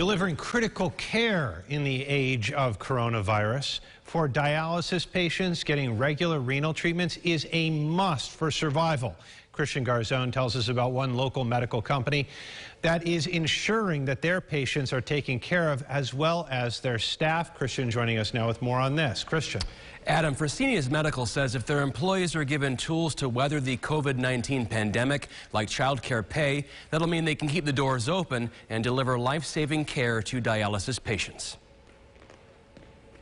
delivering critical care in the age of coronavirus. For dialysis patients, getting regular renal treatments is a must for survival. Christian Garzone tells us about one local medical company that is ensuring that their patients are taken care of as well as their staff. Christian joining us now with more on this. Christian. Adam, Fresenius Medical says if their employees are given tools to weather the COVID-19 pandemic, like child care pay, that'll mean they can keep the doors open and deliver life-saving care to dialysis patients.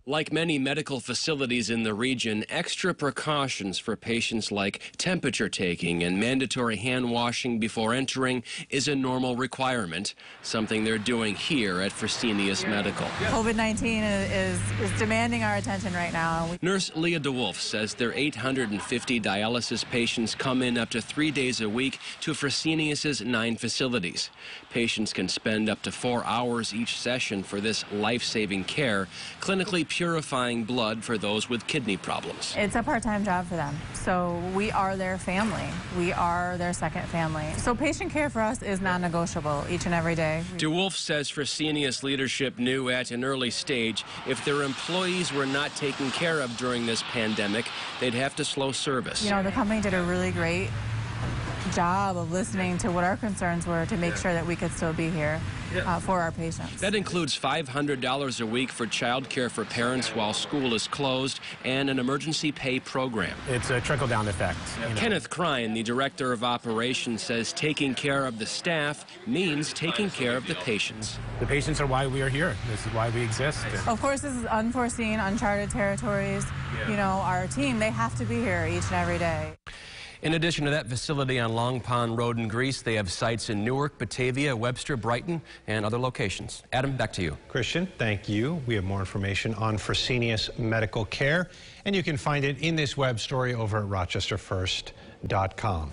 Like many medical facilities in the region, extra precautions for patients like temperature taking and mandatory hand washing before entering is a normal requirement, something they're doing here at Fresenius Medical. COVID-19 is, is demanding our attention right now. Nurse Leah DeWolf says their 850 dialysis patients come in up to three days a week to Fresenius's nine facilities. Patients can spend up to four hours each session for this life-saving care, clinically purifying blood for those with kidney problems. It's a part-time job for them. So we are their family. We are their second family. So patient care for us is non-negotiable each and every day. DeWolf says Fresenius leadership knew at an early stage if their employees were not taken care of during this pandemic, they'd have to slow service. You know, the company did a really great job of listening to what our concerns were to make sure that we could still be here uh, for our patients. That includes $500 a week for child care for parents while school is closed and an emergency pay program. It's a trickle-down effect. You know. Kenneth Krein, the director of operations, says taking care of the staff means taking care of the patients. The patients are why we are here. This is why we exist. Of course, this is unforeseen, uncharted territories. You know, our team, they have to be here each and every day. In addition to that facility on Long Pond Road in Greece, they have sites in Newark, Batavia, Webster, Brighton, and other locations. Adam, back to you. Christian, thank you. We have more information on Fresenius Medical Care, and you can find it in this web story over at rochesterfirst.com.